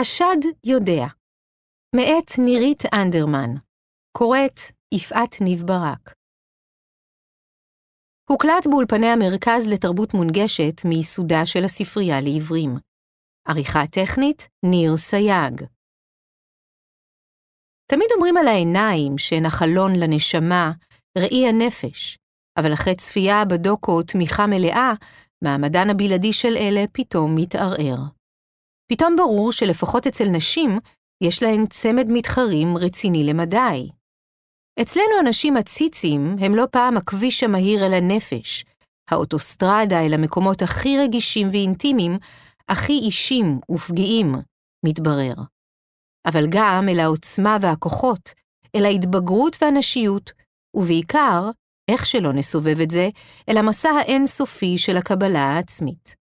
השד יודע. מאת נירית אנדרמן. קוראת יפעת ניב ברק. הוקלט באולפני המרכז לתרבות מונגשת מייסודה של הספרייה לעברים. עריכה טכנית, ניר סייג. תמיד אומרים על העיניים שהן החלון לנשמה, ראי הנפש, אבל אחרי צפייה בדוקו תמיכה מלאה, מעמדן הבלעדי של אלה פתאום מתערער. פתאום ברור שלפחות אצל נשים, יש להן צמד מתחרים רציני למדי. אצלנו הנשים הציצים הם לא פעם הכביש המהיר אל הנפש, האוטוסטרדה אל המקומות הכי רגישים ואינטימיים, הכי אישים ופגיעים, מתברר. אבל גם אל העוצמה והכוחות, אל ההתבגרות והנשיות, ובעיקר, איך שלא נסובב את זה, אל המסע האינסופי של הקבלה העצמית.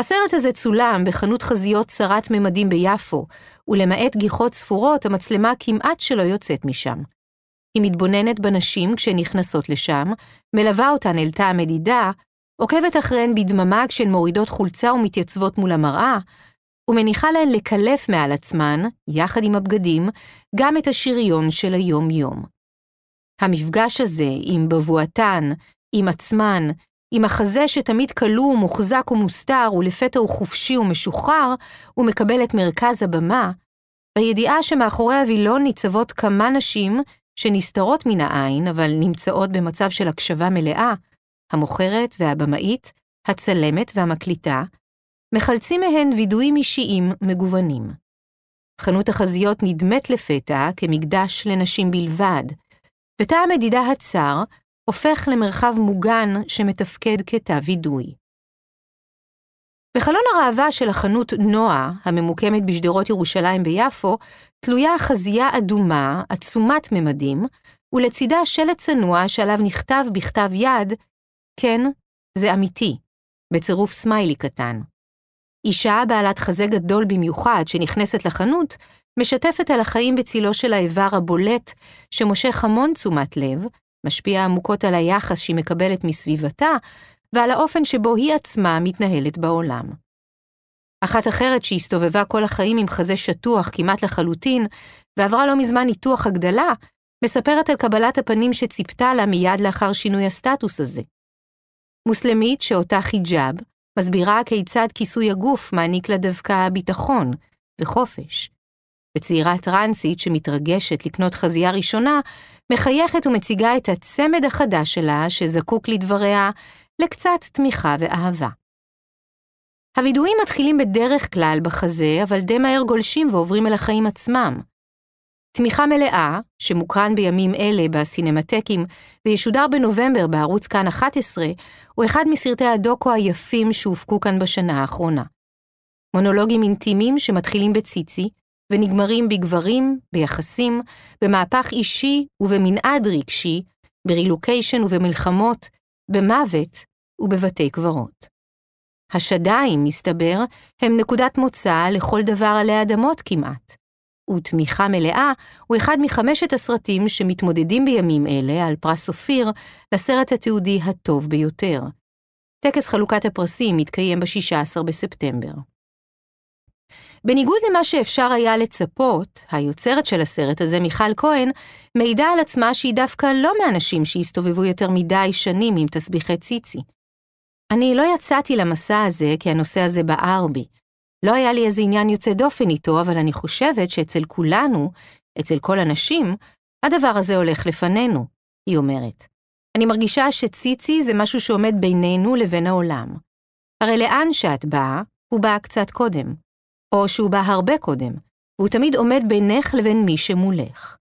הסרט הזה צולם בחנות חזיות צרת ממדים ביפו, ולמעט גיחות ספורות, המצלמה כמעט שלא יוצאת משם. היא מתבוננת בנשים כשהן נכנסות לשם, מלווה אותן אל תא המדידה, עוקבת אחריהן בדממה כשהן מורידות חולצה ומתייצבות מול המראה, ומניחה להן לקלף מעל עצמן, יחד עם הבגדים, גם את השריון של היום-יום. המפגש הזה עם בבואתן, עם עצמן, עם החזה שתמיד כלוא ומוחזק ומוסתר, ולפתע הוא חופשי ומשוחרר, ומקבל את מרכז הבמה, בידיעה שמאחורי הווילון ניצבות כמה נשים שנסתרות מן העין, אבל נמצאות במצב של הקשבה מלאה, המוכרת והבמאית, הצלמת והמקליטה, מחלצים מהן וידויים אישיים מגוונים. חנות החזיות נדמת לפתע כמקדש לנשים בלבד, ותא המדידה הצר הופך למרחב מוגן שמתפקד כתא וידוי. בחלון הראווה של החנות נועה, הממוקמת בשדרות ירושלים ביפו, תלויה חזייה אדומה, עצומת ממדים, ולצידה שלט צנוע שעליו נכתב בכתב יד, כן, זה אמיתי, בצירוף סמיילי קטן. אישה בעלת חזה גדול במיוחד שנכנסת לחנות, משתפת על החיים בצילו של האיבר הבולט, שמושך המון תשומת לב, משפיע עמוקות על היחס שהיא מקבלת מסביבתה, ועל האופן שבו היא עצמה מתנהלת בעולם. אחת אחרת שהסתובבה כל החיים עם חזה שטוח כמעט לחלוטין, ועברה לא מזמן ניתוח הגדלה, מספרת על קבלת הפנים שציפתה לה מיד לאחר שינוי הסטטוס הזה. מוסלמית שאותה חיג'אב, מסבירה כיצד כיסוי הגוף מעניק לה דווקא ביטחון וחופש. וצעירה טרנסית שמתרגשת לקנות חזייה ראשונה, מחייכת ומציגה את הצמד החדש שלה, שזקוק לדבריה לקצת תמיכה ואהבה. הווידויים מתחילים בדרך כלל בחזה, אבל די מהר גולשים ועוברים אל החיים עצמם. תמיכה מלאה, שמוקרן בימים אלה בסינמטקים וישודר בנובמבר בערוץ כאן 11, הוא אחד מסרטי הדוקו היפים שהופקו כאן בשנה האחרונה. מונולוגים אינטימיים שמתחילים בציצי, ונגמרים בגברים, ביחסים, במהפך אישי ובמנעד רגשי, ברילוקיישן ובמלחמות, במוות ובבתי קברות. השדיים, מסתבר, הם נקודת מוצא לכל דבר עלי אדמות כמעט. ותמיכה מלאה הוא אחד מחמשת הסרטים שמתמודדים בימים אלה על פרס אופיר לסרט התיעודי הטוב ביותר. טקס חלוקת הפרסים מתקיים ב-16 בספטמבר. בניגוד למה שאפשר היה לצפות, היוצרת של הסרט הזה, מיכל כהן, מעידה על עצמה שהיא דווקא לא מאנשים שהסתובבו יותר מדי שנים עם תסביכי ציצי. אני לא יצאתי למסע הזה כי הנושא הזה בער בי. לא היה לי איזה עניין יוצא דופן איתו, אבל אני חושבת שאצל כולנו, אצל כל הנשים, הדבר הזה הולך לפנינו, היא אומרת. אני מרגישה שציצי זה משהו שעומד בינינו לבין העולם. הרי לאן שאת באה, הוא בא קצת קודם. או שהוא בא הרבה קודם, והוא תמיד עומד בינך לבין מי שמולך.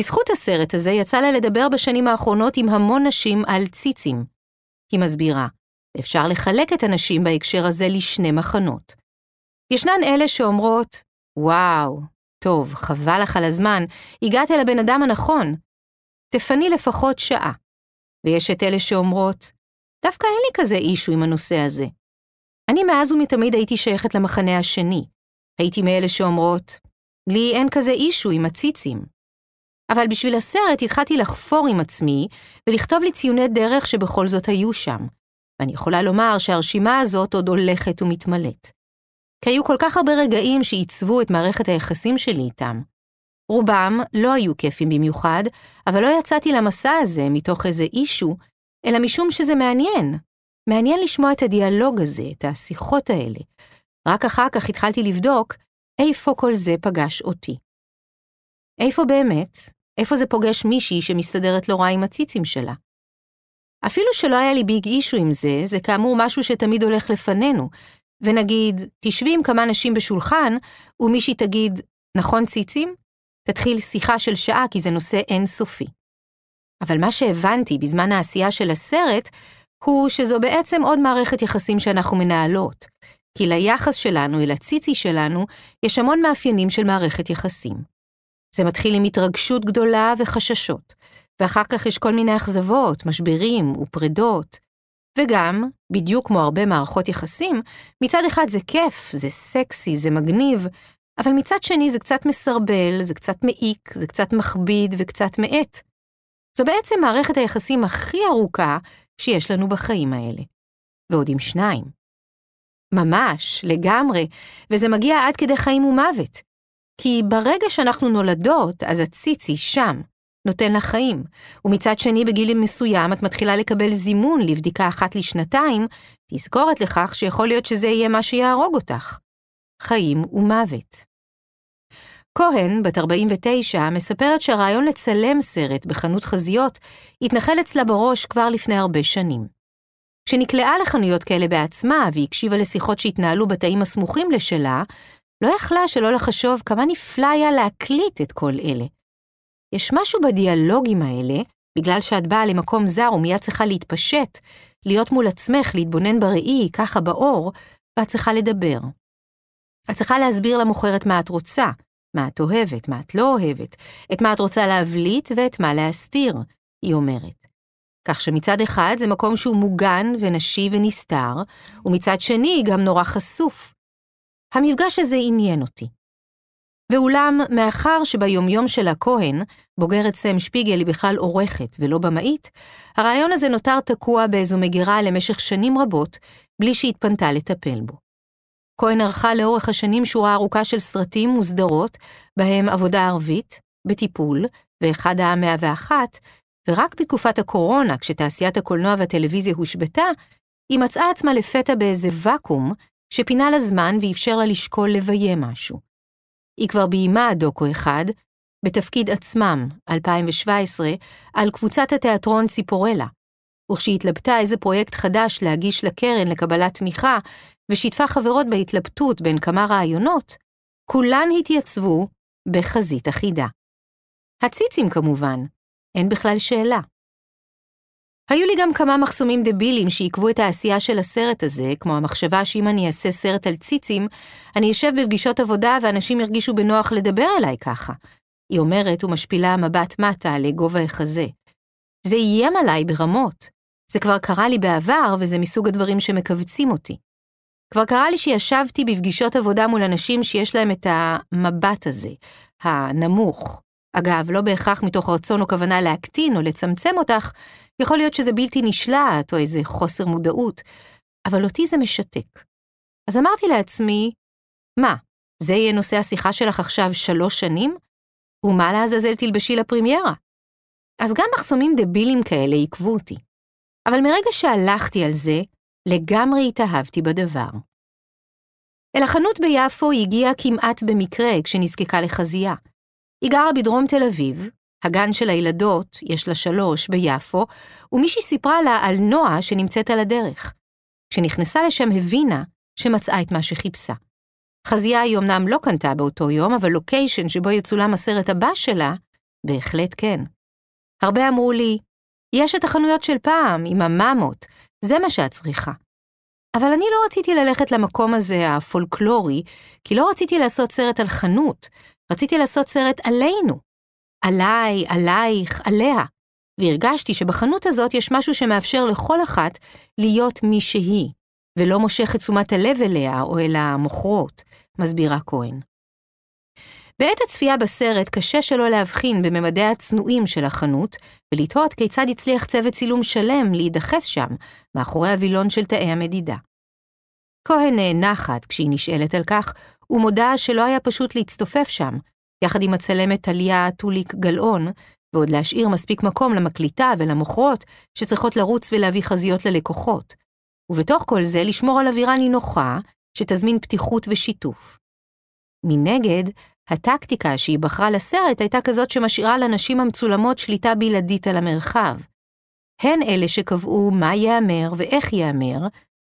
בזכות הסרט הזה יצא לה לדבר בשנים האחרונות עם המון נשים על ציצים. היא מסבירה, אפשר לחלק את הנשים בהקשר הזה לשני מחנות. ישנן אלה שאומרות, וואו, טוב, חבל לך על הזמן, הגעת אל הבן אדם הנכון. תפני לפחות שעה. ויש את אלה שאומרות, דווקא אין לי כזה אישו עם הנושא הזה. אני מאז ומתמיד הייתי שייכת למחנה השני. הייתי מאלה שאומרות, לי אין כזה אישו עם הציצים. אבל בשביל הסרט התחלתי לחפור עם עצמי ולכתוב לי ציוני דרך שבכל זאת היו שם, ואני יכולה לומר שהרשימה הזאת עוד הולכת ומתמלאת. כי היו כל כך הרבה רגעים שעיצבו את מערכת היחסים שלי איתם. רובם לא היו כיפים במיוחד, אבל לא יצאתי למסע הזה מתוך איזה אישו, אלא משום שזה מעניין. מעניין לשמוע את הדיאלוג הזה, את השיחות האלה. רק אחר כך התחלתי לבדוק איפה כל זה פגש אותי. איפה באמת? איפה זה פוגש מישהי שמסתדרת לא רע עם הציצים שלה? אפילו שלא היה לי ביג אישו עם זה, זה כאמור משהו שתמיד הולך לפנינו. ונגיד, תשבי עם כמה נשים בשולחן, ומישהי תגיד, נכון ציצים? תתחיל שיחה של שעה כי זה נושא אינסופי. אבל מה שהבנתי בזמן העשייה של הסרט, הוא שזו בעצם עוד מערכת יחסים שאנחנו מנהלות. כי ליחס שלנו אל הציצי שלנו, יש המון מאפיינים של מערכת יחסים. זה מתחיל עם התרגשות גדולה וחששות, ואחר כך יש כל מיני אכזבות, משברים ופרדות. וגם, בדיוק כמו הרבה מערכות יחסים, מצד אחד זה כיף, זה סקסי, זה מגניב, אבל מצד שני זה קצת מסרבל, זה קצת מעיק, זה קצת מכביד וקצת מאט. זו בעצם מערכת היחסים הכי ארוכה שיש לנו בחיים האלה. ועוד עם שניים. ממש, לגמרי, וזה מגיע עד כדי חיים ומוות. כי ברגע שאנחנו נולדות, אז הציצי שם, נותן לך חיים, ומצד שני בגיל מסוים את מתחילה לקבל זימון לבדיקה אחת לשנתיים, תזכורת לכך שיכול להיות שזה יהיה מה שיהרוג אותך. חיים ומוות. כהן, בת 49, מספרת שהרעיון לצלם סרט בחנות חזיות התנחל אצלה בראש כבר לפני הרבה שנים. כשנקלעה לחנויות כאלה בעצמה והקשיבה לשיחות שהתנהלו בתאים הסמוכים לשלה, לא יכלה שלא לחשוב כמה נפלא היה להקליט את כל אלה. יש משהו בדיאלוגים האלה, בגלל שאת באה למקום זר ומיד צריכה להתפשט, להיות מול עצמך, להתבונן בראי, ככה באור, ואת צריכה לדבר. את צריכה להסביר למוכרת מה את רוצה, מה את אוהבת, מה את לא אוהבת, את מה את רוצה להבליט ואת מה להסתיר, היא אומרת. כך שמצד אחד זה מקום שהוא מוגן ונשי ונסתר, ומצד שני גם נורא חשוף. המפגש הזה עניין אותי. ואולם, מאחר שביומיום של הכהן, בוגרת סם שפיגל היא בכלל עורכת ולא במאית, הרעיון הזה נותר תקוע באיזו מגירה למשך שנים רבות, בלי שהתפנתה לטפל בו. כהן ערכה לאורך השנים שורה ארוכה של סרטים וסדרות, בהם עבודה ערבית, בטיפול, ואחד המאה ואחת, ורק בתקופת הקורונה, כשתעשיית הקולנוע והטלוויזיה הושבתה, היא מצאה עצמה לפתע באיזה ואקום, שפינה לה זמן ואפשר לה לשקול לביים משהו. היא כבר ביימה דוקו אחד, בתפקיד עצמם, 2017, על קבוצת התיאטרון ציפורלה, וכשהתלבטה איזה פרויקט חדש להגיש לקרן לקבלת תמיכה, ושיתפה חברות בהתלבטות בין כמה רעיונות, כולן התייצבו בחזית אחידה. הציצים כמובן, אין בכלל שאלה. היו לי גם כמה מחסומים דבילים שעיכבו את העשייה של הסרט הזה, כמו המחשבה שאם אני אעשה סרט על ציצים, אני אשב בפגישות עבודה ואנשים ירגישו בנוח לדבר אליי ככה. היא אומרת ומשפילה מבט מטה לגובה החזה. זה איים עליי ברמות. זה כבר קרה לי בעבר, וזה מסוג הדברים שמכווצים אותי. כבר קרה לי שישבתי בפגישות עבודה מול אנשים שיש להם את המבט הזה, הנמוך. אגב, לא בהכרח מתוך רצון או כוונה להקטין או לצמצם אותך, יכול להיות שזה בלתי נשלט או איזה חוסר מודעות, אבל אותי זה משתק. אז אמרתי לעצמי, מה, זה יהיה נושא השיחה שלך עכשיו שלוש שנים? ומה לעזאזל תלבשי לפרימיירה? אז גם מחסומים דבילים כאלה עיכבו אותי. אבל מרגע שהלכתי על זה, לגמרי התאהבתי בדבר. אל החנות ביפו הגיעה כמעט במקרה כשנזקקה לחזייה. היא גרה בדרום תל אביב, הגן של הילדות, יש לה שלוש, ביפו, ומישהי סיפרה לה על נועה שנמצאת על הדרך. כשנכנסה לשם הבינה שמצאה את מה שחיפשה. חזייה היא אמנם לא קנתה באותו יום, אבל לוקיישן שבו יצולם הסרט הבא שלה, בהחלט כן. הרבה אמרו לי, יש את החנויות של פעם, עם הממות, זה מה שאת צריכה. אבל אני לא רציתי ללכת למקום הזה, הפולקלורי, כי לא רציתי לעשות סרט על חנות, רציתי לעשות סרט עלינו. עליי, עלייך, עליה. והרגשתי שבחנות הזאת יש משהו שמאפשר לכל אחת להיות מי שהיא, ולא מושך את תשומת הלב אליה או אל המוכרות, מסבירה כהן. בעת הצפייה בסרט קשה שלא להבחין בממדיה הצנועים של החנות, ולתהות כיצד הצליח צוות צילום שלם להידחס שם, מאחורי הווילון של תאי המדידה. כהן נאנחת כשהיא נשאלת על כך, ומודה שלא היה פשוט להצטופף שם, יחד עם הצלמת טליה טוליק גלאון, ועוד להשאיר מספיק מקום למקליטה ולמוכרות, שצריכות לרוץ ולהביא חזיות ללקוחות. ובתוך כל זה לשמור על אווירה נינוחה, שתזמין פתיחות ושיתוף. מנגד, הטקטיקה שהיא בחרה לסרט הייתה כזאת שמשאירה לנשים המצולמות שליטה בלעדית על המרחב. הן אלה שקבעו מה ייאמר ואיך ייאמר,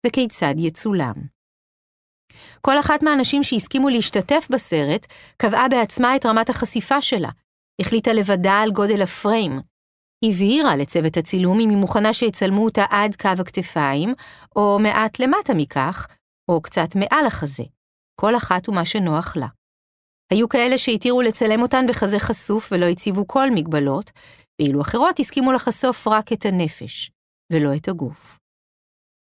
וכיצד יצולם. כל אחת מהנשים שהסכימו להשתתף בסרט, קבעה בעצמה את רמת החשיפה שלה, החליטה לבדה על גודל הפריים, הבהירה לצוות הצילום אם היא מוכנה שיצלמו אותה עד קו הכתפיים, או מעט למטה מכך, או קצת מעל החזה, כל אחת ומה שנוח לה. היו כאלה שהתירו לצלם אותן בחזה חשוף ולא הציבו כל מגבלות, ואילו אחרות הסכימו לחשוף רק את הנפש, ולא את הגוף.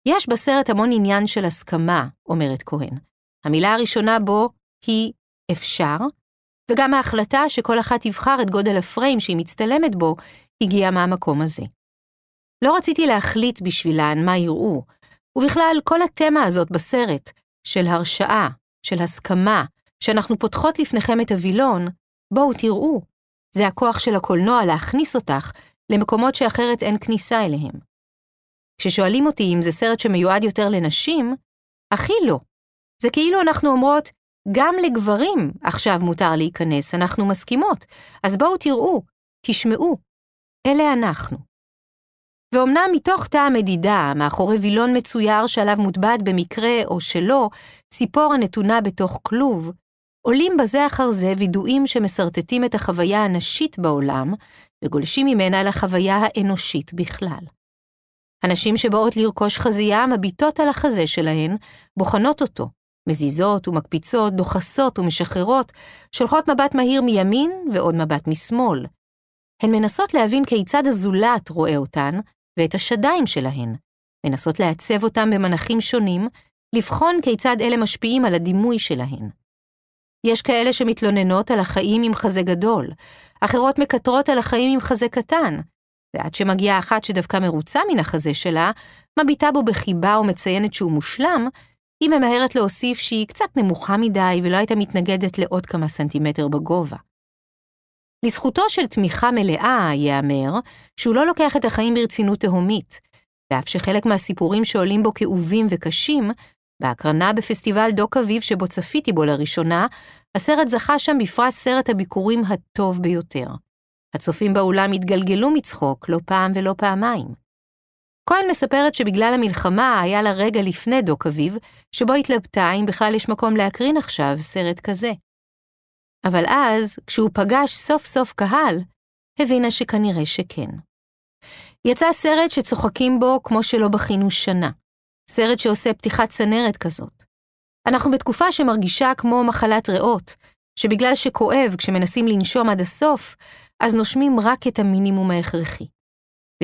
יש בסרט המון עניין של הסכמה, אומרת כהן. המילה הראשונה בו היא אפשר, וגם ההחלטה שכל אחת תבחר את גודל הפריים שהיא מצטלמת בו, הגיעה מהמקום הזה. לא רציתי להחליט בשבילן מה יראו, ובכלל כל התמה הזאת בסרט, של הרשאה, של הסכמה, שאנחנו פותחות לפניכם את הווילון, בואו תראו. זה הכוח של הקולנוע להכניס אותך למקומות שאחרת אין כניסה אליהם. כששואלים אותי אם זה סרט שמיועד יותר לנשים, הכי לא. זה כאילו אנחנו אומרות, גם לגברים עכשיו מותר להיכנס, אנחנו מסכימות, אז בואו תראו, תשמעו. אלה אנחנו. ואומנם מתוך תא המדידה, מאחורי וילון מצויר שעליו מוטבעת במקרה או שלא, ציפור הנתונה בתוך כלוב, עולים בזה אחר זה וידועים שמסרטטים את החוויה הנשית בעולם, וגולשים ממנה לחוויה האנושית בכלל. הנשים שבאות לרכוש חזייה מביטות על החזה שלהן, בוחנות אותו, מזיזות ומקפיצות, דוחסות ומשחררות, שולחות מבט מהיר מימין ועוד מבט משמאל. הן מנסות להבין כיצד הזולת רואה אותן ואת השדיים שלהן, מנסות לעצב אותם במנחים שונים, לבחון כיצד אלה משפיעים על הדימוי שלהן. יש כאלה שמתלוננות על החיים עם חזה גדול, אחרות מקטרות על החיים עם חזה קטן, ועד שמגיעה אחת שדווקא מרוצה מן החזה שלה, מביטה בו בחיבה ומציינת שהוא מושלם, היא ממהרת להוסיף שהיא קצת נמוכה מדי ולא הייתה מתנגדת לעוד כמה סנטימטר בגובה. לזכותו של תמיכה מלאה, ייאמר, שהוא לא לוקח את החיים ברצינות תהומית, ואף שחלק מהסיפורים שעולים בו כאובים וקשים, בהקרנה בפסטיבל דוק אביב שבו צפיתי בו לראשונה, הסרט זכה שם בפרס סרט הביקורים הטוב ביותר. הצופים באולם התגלגלו מצחוק לא פעם ולא פעמיים. כהן מספרת שבגלל המלחמה היה לה רגע לפני דוק אביב, שבו התלבטה אם בכלל יש מקום להקרין עכשיו סרט כזה. אבל אז, כשהוא פגש סוף סוף קהל, הבינה שכנראה שכן. יצא סרט שצוחקים בו כמו שלא בכינו שנה. סרט שעושה פתיחת צנרת כזאת. אנחנו בתקופה שמרגישה כמו מחלת ריאות, שבגלל שכואב כשמנסים לנשום עד הסוף, אז נושמים רק את המינימום ההכרחי.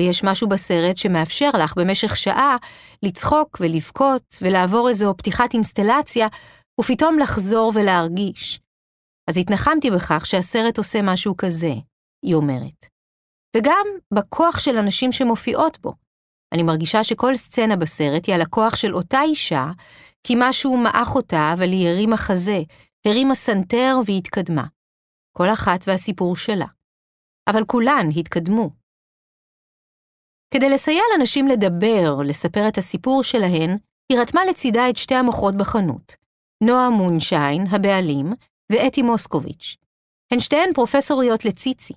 ויש משהו בסרט שמאפשר לך במשך שעה לצחוק ולבכות ולעבור איזו פתיחת אינסטלציה, ופתאום לחזור ולהרגיש. אז התנחמתי בכך שהסרט עושה משהו כזה, היא אומרת. וגם בכוח של הנשים שמופיעות בו. אני מרגישה שכל סצנה בסרט היא הלקוח של אותה אישה, כי משהו מעך אותה, אבל היא הרימה חזה, הרימה סנטר והתקדמה. כל אחת והסיפור שלה. אבל כולן התקדמו. כדי לסייע לנשים לדבר, לספר את הסיפור שלהן, היא רתמה לצידה את שתי המוכרות בחנות, נועה מונשיין, הבעלים, ואתי מוסקוביץ'. הן שתיהן פרופסוריות לציצי.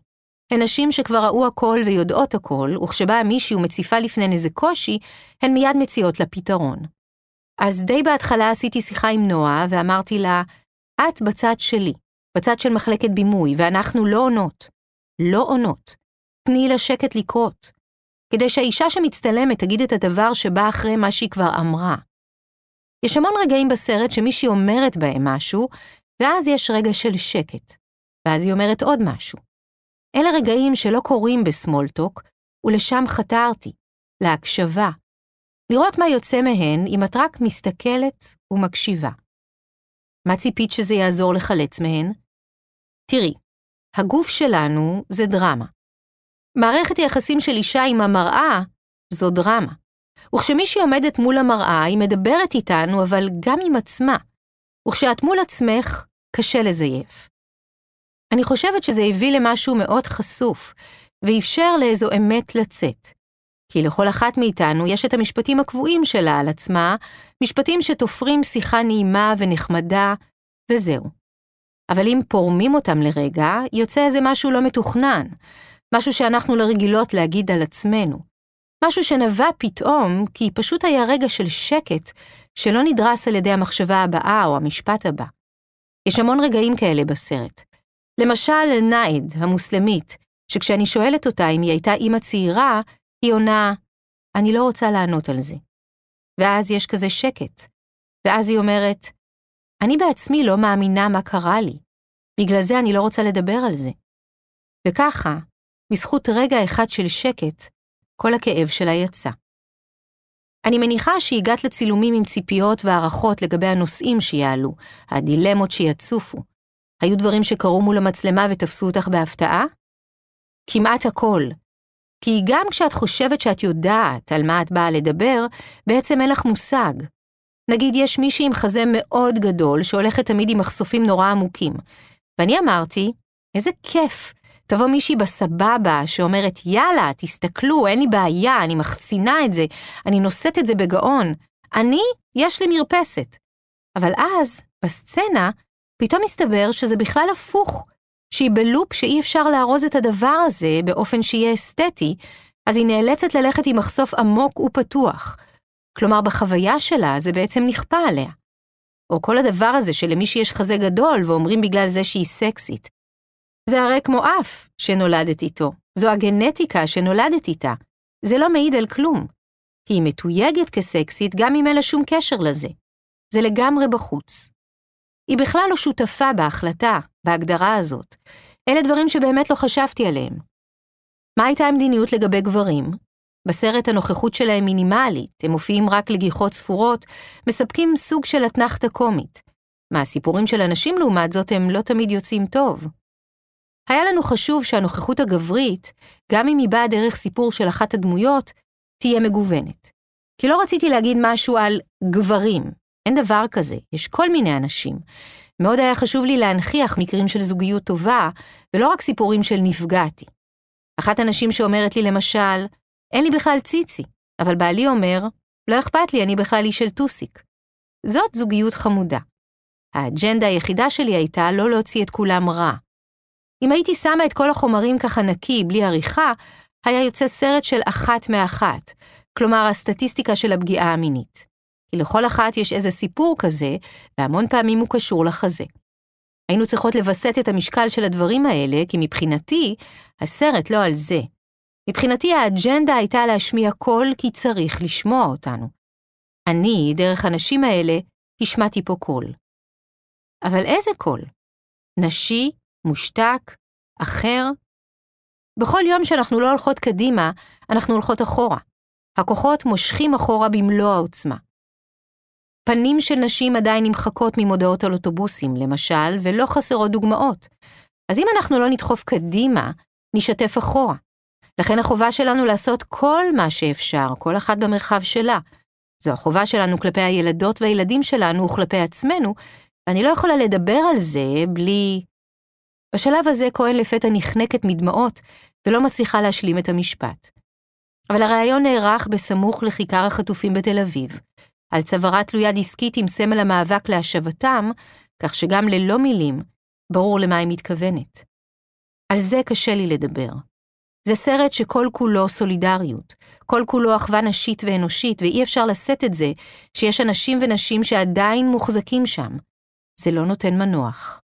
הן נשים שכבר ראו הכל ויודעות הכל, וכשבאה מישהי ומציפה לפניהן איזה קושי, הן מיד מציעות לה פתרון. אז די בהתחלה עשיתי שיחה עם נועה, ואמרתי לה, את בצד שלי, בצד של מחלקת בימוי, ואנחנו לא עונות. לא עונות. תני לה שקט לקרות. כדי שהאישה שמצטלמת תגיד את הדבר שבא אחרי מה שהיא כבר אמרה. יש המון רגעים בסרט שמישהי אומרת בהם משהו, ואז יש רגע של שקט, ואז היא אומרת עוד משהו. אלה רגעים שלא קורים בסמולטוק, ולשם חתרתי, להקשבה. לראות מה יוצא מהן אם את רק מסתכלת ומקשיבה. מה ציפית שזה יעזור לחלץ מהן? תראי, הגוף שלנו זה דרמה. מערכת היחסים של אישה עם המראה זו דרמה. וכשמישהי עומדת מול המראה, היא מדברת איתנו, אבל גם עם עצמה. וכשאת מול עצמך, קשה לזייף. אני חושבת שזה הביא למשהו מאוד חשוף, ואפשר לאיזו אמת לצאת. כי לכל אחת מאיתנו יש את המשפטים הקבועים שלה על עצמה, משפטים שתופרים שיחה נעימה ונחמדה, וזהו. אבל אם פורמים אותם לרגע, יוצא איזה משהו לא מתוכנן, משהו שאנחנו לרגילות להגיד על עצמנו. משהו שנבע פתאום כי פשוט היה רגע של שקט שלא נדרס על ידי המחשבה הבאה או המשפט הבא. יש המון רגעים כאלה בסרט. למשל, נאיד, המוסלמית, שכשאני שואלת אותה אם היא הייתה אימא צעירה, היא עונה, אני לא רוצה לענות על זה. ואז יש כזה שקט. ואז היא אומרת, אני בעצמי לא מאמינה מה קרה לי. בגלל זה אני לא רוצה לדבר על זה. וככה, בזכות רגע אחד של שקט, כל הכאב שלה יצא. אני מניחה שהגעת לצילומים עם ציפיות והערכות לגבי הנושאים שיעלו, הדילמות שיצופו. היו דברים שקרו מול המצלמה ותפסו אותך בהפתעה? כמעט הכל. כי גם כשאת חושבת שאת יודעת על מה את באה לדבר, בעצם אין לך מושג. נגיד יש מישהי עם חזה מאוד גדול שהולכת תמיד עם מחשופים נורא עמוקים. ואני אמרתי, איזה כיף, תבוא מישהי בסבבה שאומרת, יאללה, תסתכלו, אין לי בעיה, אני מחצינה את זה, אני נושאת את זה בגאון. אני, יש לי מרפסת. אבל אז, בסצנה, פתאום מסתבר שזה בכלל הפוך, שהיא בלופ שאי אפשר לארוז את הדבר הזה באופן שיהיה אסתטי, אז היא נאלצת ללכת עם מחשוף עמוק ופתוח. כלומר, בחוויה שלה זה בעצם נכפה עליה. או כל הדבר הזה שלמי שיש חזה גדול ואומרים בגלל זה שהיא סקסית. זה הרי כמו אף שנולדת איתו, זו הגנטיקה שנולדת איתה. זה לא מעיד על כלום. היא מתויגת כסקסית גם אם אין לה שום קשר לזה. זה לגמרי בחוץ. היא בכלל לא שותפה בהחלטה, בהגדרה הזאת. אלה דברים שבאמת לא חשבתי עליהם. מה הייתה המדיניות לגבי גברים? בסרט הנוכחות שלהם מינימלית, הם מופיעים רק לגיחות ספורות, מספקים סוג של אתנחתא קומית. מהסיפורים של אנשים לעומת זאת הם לא תמיד יוצאים טוב. היה לנו חשוב שהנוכחות הגברית, גם אם היא באה דרך סיפור של אחת הדמויות, תהיה מגוונת. כי לא רציתי להגיד משהו על גברים, אין דבר כזה, יש כל מיני אנשים. מאוד היה חשוב לי להנכיח מקרים של זוגיות טובה, ולא רק סיפורים של נפגעתי. אחת הנשים שאומרת לי למשל, אין לי בכלל ציצי, אבל בעלי אומר, לא אכפת לי, אני בכלל איש של טוסיק. זאת זוגיות חמודה. האג'נדה היחידה שלי הייתה לא להוציא את כולם רע. אם הייתי שמה את כל החומרים ככה נקי, בלי עריכה, היה יוצא סרט של אחת מאחת, כלומר הסטטיסטיקה של הפגיעה המינית. כי לכל אחת יש איזה סיפור כזה, והמון פעמים הוא קשור לחזה. היינו צריכות לווסת את המשקל של הדברים האלה, כי מבחינתי, הסרט לא על זה. מבחינתי האג'נדה הייתה להשמיע קול כי צריך לשמוע אותנו. אני, דרך הנשים האלה, השמעתי פה קול. אבל איזה קול? נשי, מושתק, אחר? בכל יום שאנחנו לא הולכות קדימה, אנחנו הולכות אחורה. הכוחות מושכים אחורה במלוא העוצמה. פנים של נשים עדיין נמחקות ממודעות על אוטובוסים, למשל, ולא חסרות דוגמאות. אז אם אנחנו לא נדחוף קדימה, נשתף אחורה. לכן החובה שלנו לעשות כל מה שאפשר, כל אחת במרחב שלה. זו החובה שלנו כלפי הילדות והילדים שלנו וכלפי עצמנו, ואני לא יכולה לדבר על זה בלי... בשלב הזה כהן לפתע נחנקת מדמעות ולא מצליחה להשלים את המשפט. אבל הריאיון נערך בסמוך לכיכר החטופים בתל אביב, על צווארה תלויה דיסקית עם סמל המאבק להשבתם, כך שגם ללא מילים, ברור למה היא מתכוונת. על זה קשה לי לדבר. זה סרט שכל כולו סולידריות, כל כולו אחווה נשית ואנושית, ואי אפשר לשאת את זה שיש אנשים ונשים שעדיין מוחזקים שם. זה לא נותן מנוח.